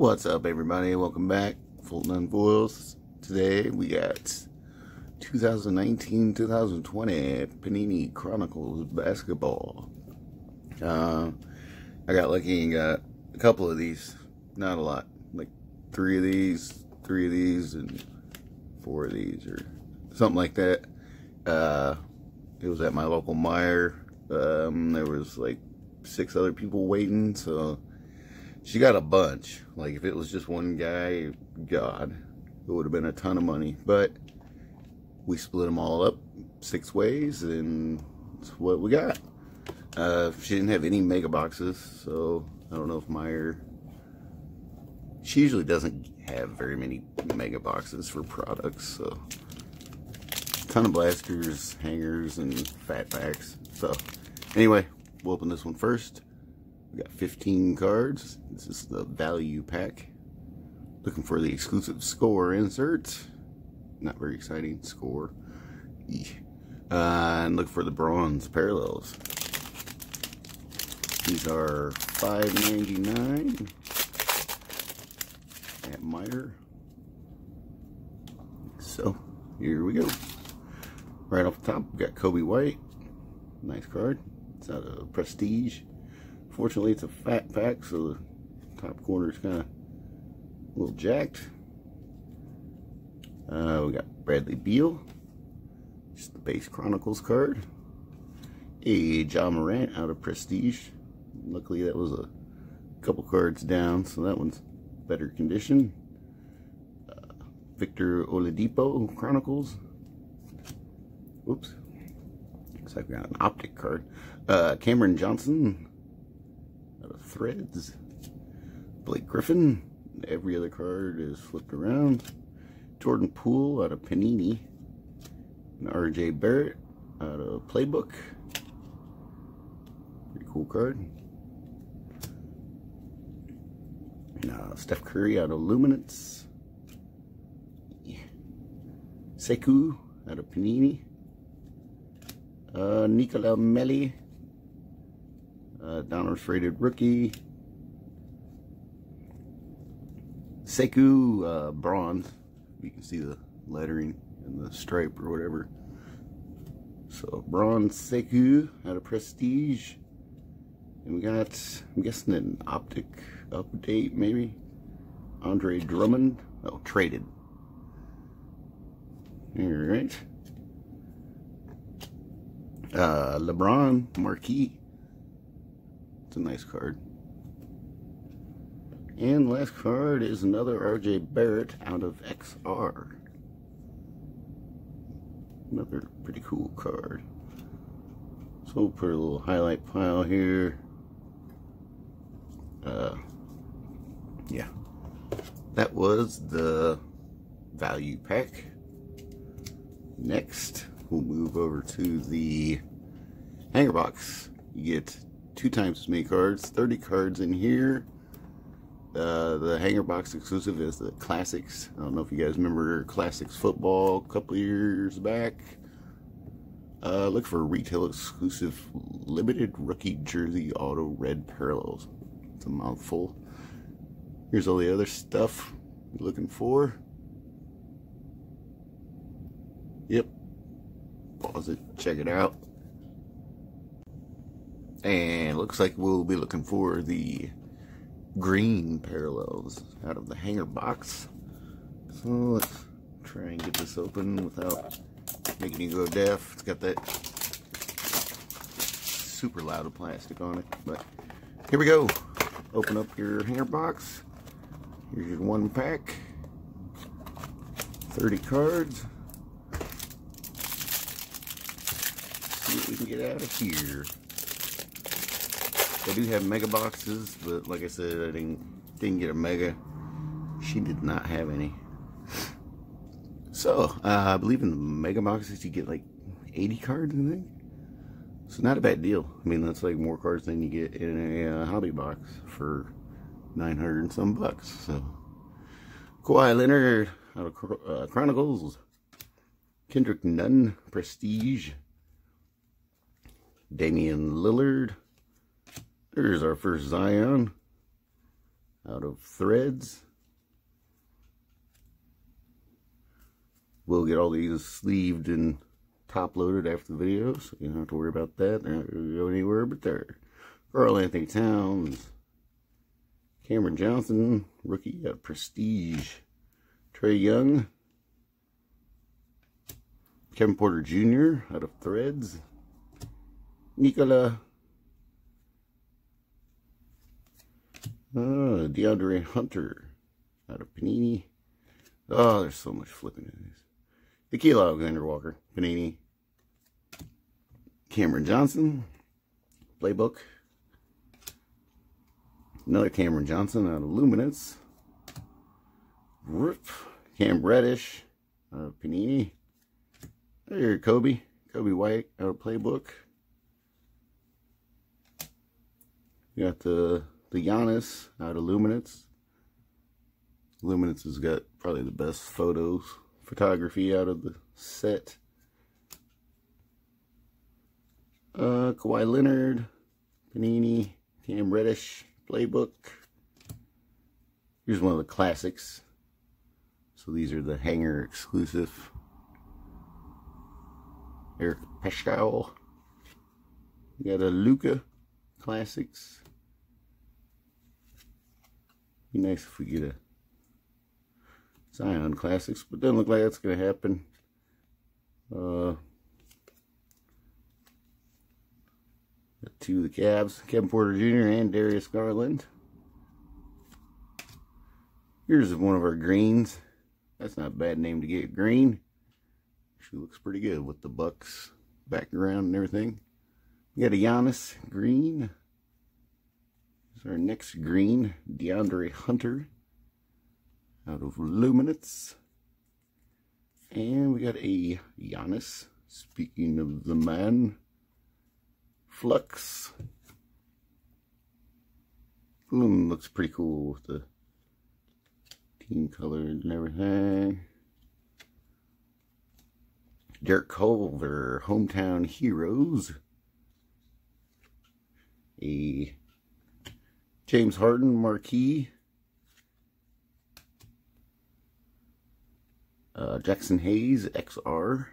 What's up, everybody? Welcome back. Fulton Unfoils. Today we got 2019-2020 Panini Chronicles basketball. Uh, I got lucky and got a couple of these. Not a lot. Like three of these, three of these, and four of these, or something like that. Uh, it was at my local Meijer. Um, there was like six other people waiting, so she got a bunch. Like if it was just one guy, God, it would have been a ton of money. But we split them all up six ways, and that's what we got. Uh, she didn't have any mega boxes, so I don't know if Meijer. She usually doesn't have very many mega boxes for products, so ton of blasters, hangers, and fat packs. So anyway, we'll open this one first. We got 15 cards. This is the value pack. Looking for the exclusive score insert. Not very exciting. Score. Uh, and look for the bronze parallels. These are $5.99 at Meijer. So, here we go. Right off the top, we got Coby White. Nice card. It's out of Prestige. Fortunately, it's a fat pack, so the top corner is kind of a little jacked. Uh, we got Bradley Beal. Just the base Chronicles card. A Ja Morant out of Prestige. Luckily, that was a couple cards down, so that one's better condition. Uh, Victor Oladipo Chronicles. Oops. Looks like we got an optic card. Uh, Cameron Johnson Threads. Blake Griffin. Every other card is flipped around. Jordan Poole out of Panini. And RJ Barrett out of Playbook. Pretty cool card. Uh, Steph Curry out of Luminance. Sekou out of Panini. Uh, Nicolò Melli uh, Donruss rated rookie. Sekou uh, bronze. You can see the lettering and the stripe or whatever. So bronze Sekou out of Prestige. And we got, I'm guessing an optic update maybe. Andre Drummond. Oh, traded. Alright. Uh, LeBron Marquee it's a nice card. And last card is another RJ Barrett out of XR. Another pretty cool card. So we'll put a little highlight pile here. Uh, yeah. That was the value pack. Next, we'll move over to the hanger box. You get two times as many cards, 30 cards in here. Uh, the hanger box exclusive is the Classics. I don't know if you guys remember Classics football a couple years back. Uh, look for retail exclusive limited rookie jersey auto red parallels. It's a mouthful. Here's all the other stuff you're looking for. Yep. Pause it, check it out. And looks like we'll be looking for the green parallels out of the hanger box. So let's try and get this open without making you go deaf. It's got that super loud plastic on it. But here we go. Open up your hanger box. Here's your one pack. 30 cards. See what we can get out of here. I do have mega boxes, but like I said, I didn't didn't get a mega. She did not have any. So, uh, I believe in the mega boxes you get like 80 cards, I think. So not a bad deal. I mean, that's like more cards than you get in a uh, hobby box for 900 and some bucks. So, Kawhi Leonard out of uh, Chronicles. Kendrick Nunn, Prestige. Damian Lillard. There's our first Zion. out of Threads. We'll get all these sleeved and top loaded after the video, so you don't have to worry about that. They're not going to go anywhere but there. Karl-Anthony Towns, Cameron Johnson, rookie at Prestige, Trae Young, Kevin Porter Jr. out of Threads, Nikola uh, DeAndre Hunter out of Panini. Oh, there's so much flipping in these. Nickeil Alexander Walker, Panini. Cameron Johnson, Playbook. Another Cameron Johnson out of Luminance. Rip. Cam Reddish out of Panini. There, Coby. Coby White out of Playbook. You got the the Giannis out of Luminance. Luminance has got probably the best photos, photography out of the set. Uh, Kawhi Leonard, Panini, Cam Reddish, Playbook. Here's one of the classics. So these are the hanger exclusive. Eric Paschall. You got a Luka Classics. Be nice if we get a Zion Classics, but doesn't look like that's going to happen. Uh, two of the Cavs, Kevin Porter Jr. and Darius Garland. Here's one of our greens. That's not a bad name to get green. She looks pretty good with the Bucks background and everything. We got a Giannis green. This our next green, DeAndre Hunter out of Luminance. And we got a Giannis, speaking of the man, Flux. Boom, looks pretty cool with the team colors and everything. Jarrett Culver, Hometown Heroes. A James Harden Marquee. Uh, Jaxson Hayes XR.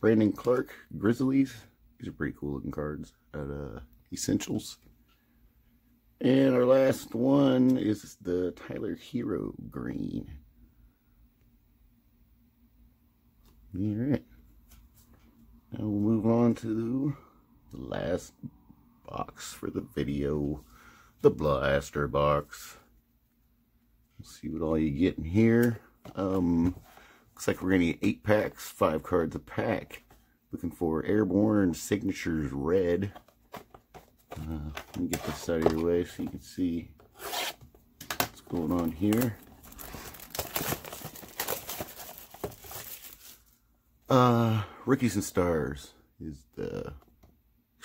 Brandon Clarke, Grizzlies. These are pretty cool looking cards at uh, Essentials. And our last one is the Tyler Herro Green. Alright. Now we'll move on to the last box for the video. The blaster box. Let's see what all you get in here. Um, looks like we're going to get eight packs, five cards a pack. Looking for Airborne Signatures Red. Uh, let me get this out of your way so you can see what's going on here. Uh, Rookies and Stars is the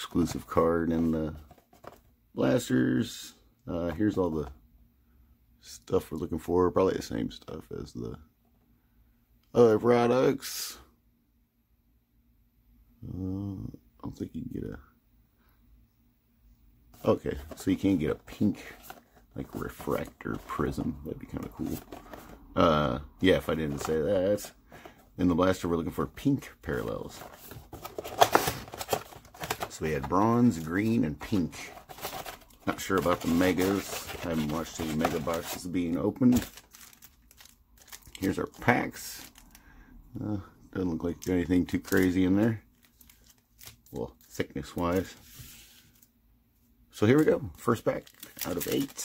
exclusive card in the blasters. Uh, here's all the stuff we're looking for. Probably the same stuff as the other products. Uh, I don't think you can get a... Okay, so you can't get a pink, like, refractor prism. That'd be kind of cool. Uh, yeah, if I didn't say that. In the blaster, we're looking for pink parallels. We had bronze, green, and pink. Not sure about the megas. I haven't watched any mega boxes being opened. Here's our packs. Uh, doesn't look like anything too crazy in there. Well, thickness-wise. So here we go. First pack out of eight.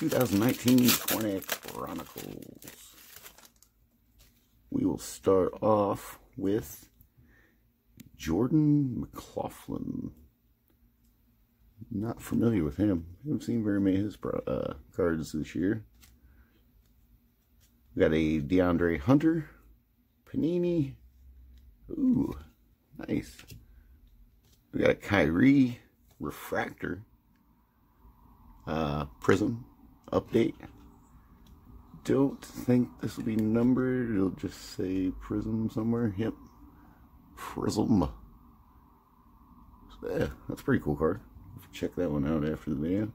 2019-20 Chronicles we will start off with Jordan McLaughlin. Not familiar with him. Haven't seen very many of his uh, cards this year. We got a DeAndre Hunter, Panini. Ooh, nice. We got a Kyrie Refractor, uh, Prism update don't think this will be numbered. It'll just say Prism somewhere. Yep. Prism. So, yeah, that's pretty cool card. Check that one out after the video.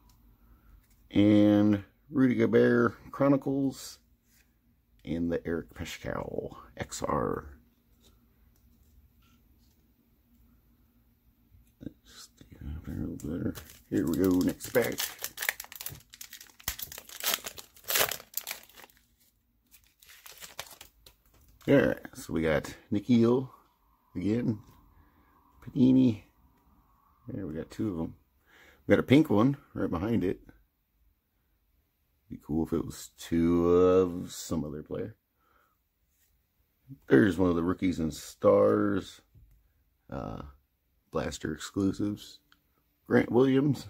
and Rudy Gobert Chronicles, and the Eric Paschall XR. Let's stay up a little better. Here we go, next pack. Alright, so we got Nickeil again, Panini. There, we got two of them. We got a pink one right behind it. Be cool if it was two of some other player. There's one of the rookies and stars. Uh, blaster exclusives. Grant Williams.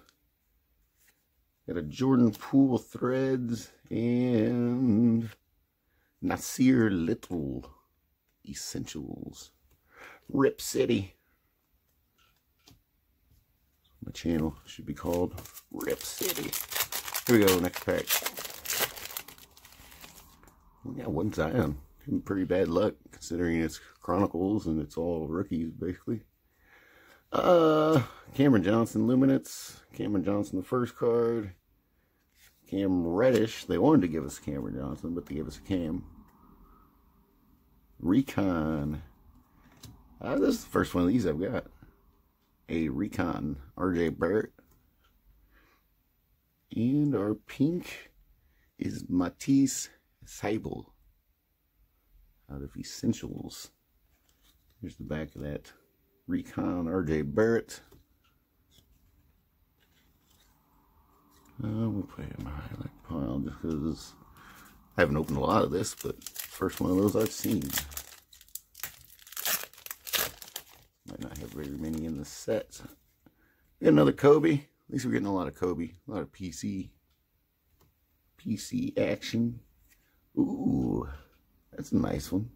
Got a Jordan Poole Threads and Nassir Little Essentials. Rip City. My channel should be called Rip City. Here we go, next pack. We got one Zion. Pretty bad luck considering it's Chronicles and it's all rookies basically. Uh, Cameron Johnson Luminance. Cameron Johnson, the first card. Cam Reddish. They wanted to give us Cameron Johnson, but they gave us a Cam. Recon. Uh, this is the first one of these I've got. A Recon RJ Barrett. And our pink is Matisse Thybulle out of Essentials. Here's the back of that Recon RJ Barrett. Uh, we'll put it in my highlight pile just because I haven't opened a lot of this, but first one of those I've seen. Might not have very many in the set. Got another Coby. At least we're getting a lot of Coby. A lot of PC. PC action. Ooh, that's a nice one.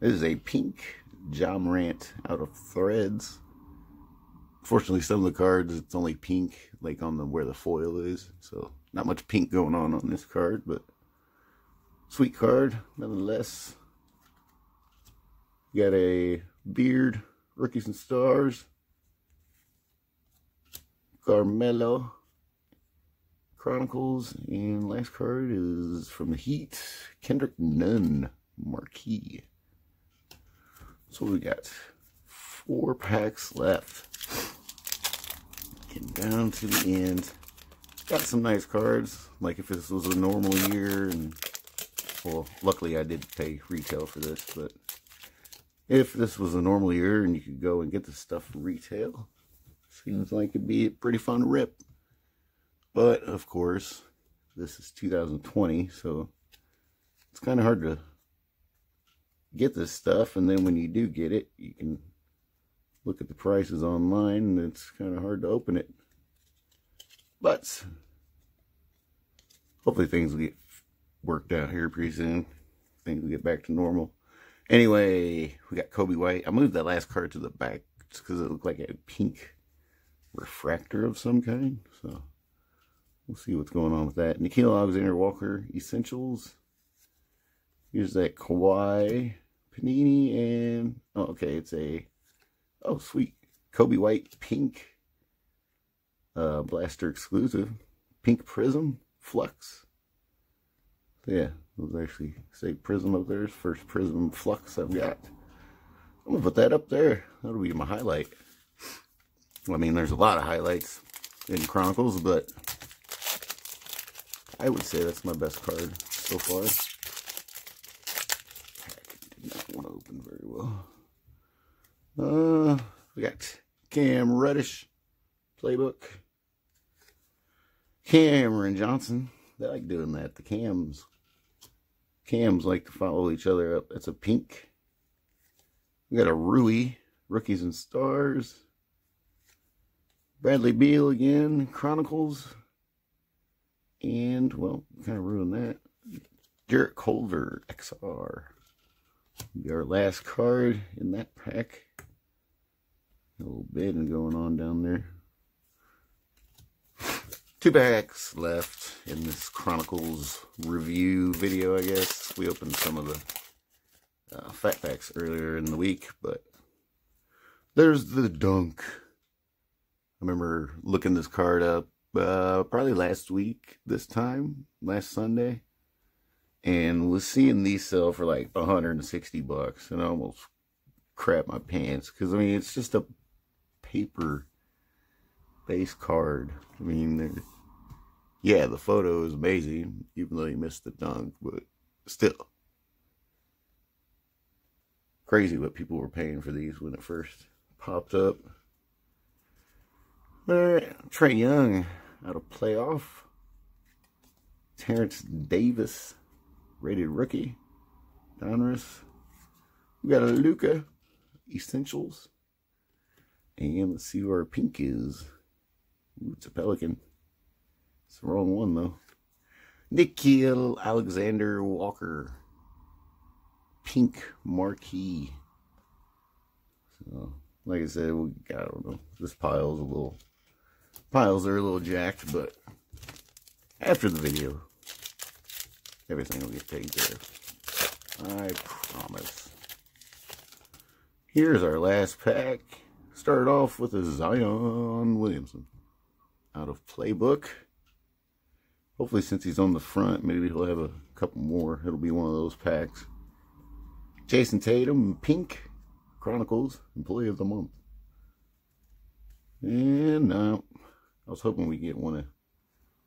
This is a pink Ja Morant out of threads. Fortunately, some of the cards, it's only pink, like on the where the foil is. So, not much pink going on on this card, but sweet card, nonetheless. Got a Beard, Rookies and Stars. Carmelo Chronicles. And last card is from the Heat, Kendrick Nunn, Marquee. So we got four packs left. Getting down to the end. Got some nice cards. Like if this was a normal year and well, luckily I did pay retail for this, but if this was a normal year and you could go and get this stuff retail, seems like it'd be a pretty fun rip. But of course, this is 2020, so it's kind of hard to get this stuff. And then when you do get it you can look at the prices online and it's kind of hard to open it. But hopefully things will get worked out here pretty soon. Things will get back to normal anyway we got Coby White. I moved that last card to the back just because it looked like a pink refractor of some kind. So we'll see what's going on with that. Nickeil Alexander Walker Essentials. Here's that Kawhi Panini and, oh, okay, it's a, oh, sweet, Coby White Pink uh, Blaster exclusive. Pink Prism Flux. yeah, those actually say Prism up there. First Prism Flux I've got. I'm to put that up there. That'll be my highlight. I mean, there's a lot of highlights in Chronicles, but I would say that's my best card so far. I did not want to open very well. Uh, we got Cam Reddish playbook. Cameron Johnson. They like doing that. The cams. Cams like to follow each other up. That's a pink. We got a Rui. Rookies and Stars. Bradley Beal again. Chronicles. And, well, kind of ruined that. Jarrett Culver XR. Our last card in that pack. A little bidding going on down there. Two packs left in this Chronicles review video, I guess. We opened some of the uh, fat packs earlier in the week, but there's the dunk. I remember looking this card up uh, probably last week, this time, last Sunday, and was seeing these sell for like 160 bucks, and I almost crap my pants because I mean it's just a paper base card. I mean, yeah, the photo is amazing, even though he missed the dunk, but still crazy what people were paying for these when it first popped up. But Trae Young out of playoff. Terence Davis, rated rookie. Donruss. We got a Luka Essentials. And let's see where our pink is. Ooh, it's a Pelican. It's the wrong one, though. Nickeil Alexander Walker pink marquee. So, like I said, we got, I don't know, this pile's a little, piles are a little jacked, but after the video, everything will get taken care of. I promise. Here's our last pack. Started off with a Zion Williamson out of Playbook. Hopefully, since he's on the front, maybe he'll have a couple more. It'll be one of those packs. Jayson Tatum, Pink Chronicles, Employee of the Month. And uh, I was hoping we get one of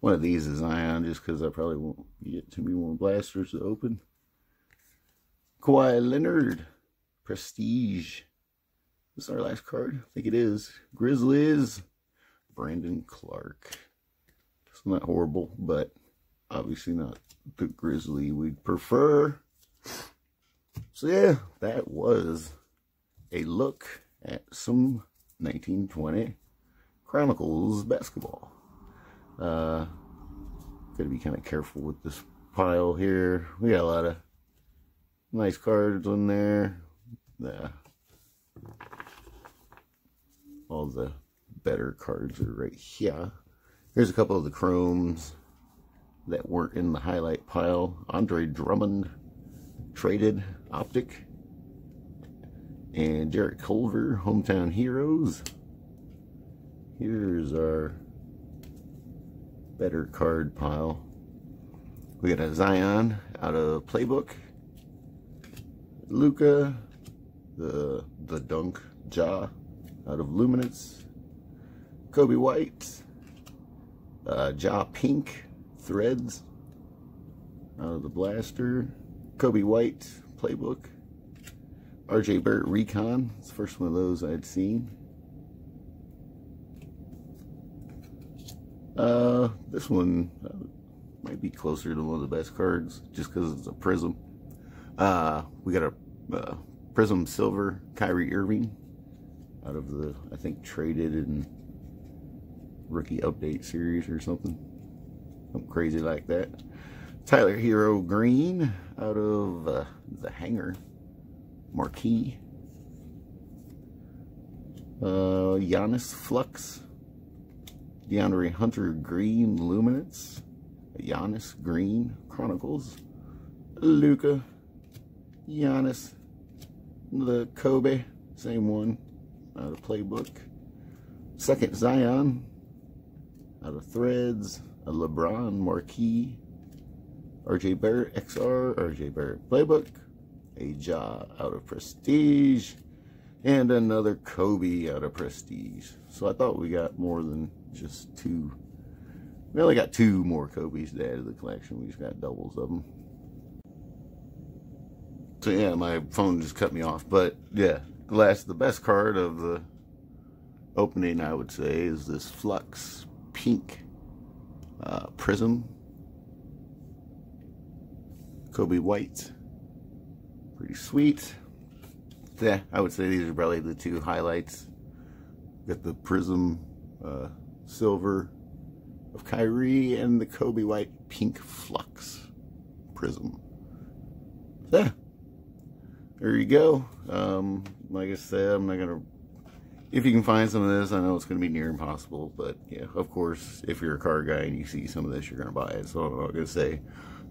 one of these as Zion, just because I probably won't get too many more blasters to open. Kawhi Leonard, Prestige. This is our last card. I think it is. Grizzlies, Brandon Clarke. Not horrible, but obviously not the Grizzly we'd prefer. So yeah, that was a look at some 1920 Chronicles basketball. Uh, gotta be kind of careful with this pile here. We got a lot of nice cards in there. Yeah. All the better cards are right here. Here's a couple of the chromes that weren't in the highlight pile. Andre Drummond traded Optic. And Jarrett Culver, Hometown Heroes. Here's our better card pile. We got a Zion out of Playbook. Luka, the the Dunk jaw out of Luminance. Coby White, uh, Ja Pink Threads out of the Blaster. Coby White, playbook. RJ Barrett Recon. It's the first one of those I'd seen. Uh, this one uh, might be closer to one of the best cards just because it's a Prism. Uh, we got a uh, Prism Silver Kyrie Irving out of the, I think, traded in rookie update series or something. Something crazy like that. Tyler Herro Green out of uh, the Hanger Marquee. Uh, Giannis Flux. DeAndre Hunter Green Luminance. Giannis Green Chronicles. Luka. Giannis. The Coby. Same one. Out of Playbook. Second Zion. Out of Threads. A LeBron Marquee. RJ Barrett XR, RJ Barrett Playbook, a Ja out of Prestige, and another Coby out of Prestige. So I thought we got more than just two. We only got two more Coby's to add to the collection. We just got doubles of them. So yeah, my phone just cut me off. But yeah, the last, the best card of the opening, I would say, is this Flux Pink uh, Prism Coby White. Pretty sweet. Yeah, I would say these are probably the two highlights. Got the Prism uh, Silver of Kyrie and the Coby White Pink Flux Prism. Yeah, there you go. Um, like I said, I'm not going to... If you can find some of this, I know it's going to be near impossible. But, yeah, of course, if you're a car guy and you see some of this, you're going to buy it. So I'm not going to say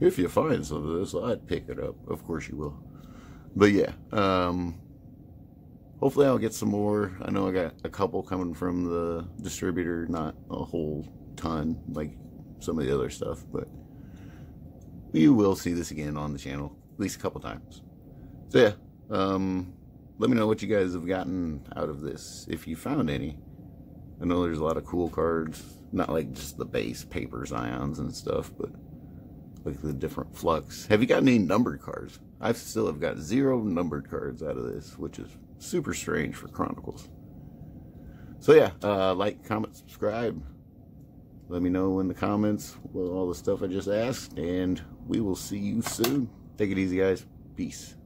if you find some of this, I'd pick it up. Of course you will. But yeah, um, hopefully I'll get some more. I know I got a couple coming from the distributor, not a whole ton like some of the other stuff, but you will see this again on the channel at least a couple times. So yeah, um, let me know what you guys have gotten out of this, if you found any. I know there's a lot of cool cards, not like just the base paper Zions and stuff, but like the different flux. Have you got any numbered cards? I still have got zero numbered cards out of this, which is super strange for Chronicles. So yeah, uh, like, comment, subscribe. Let me know in the comments all the stuff I just asked, and we will see you soon. Take it easy, guys. Peace.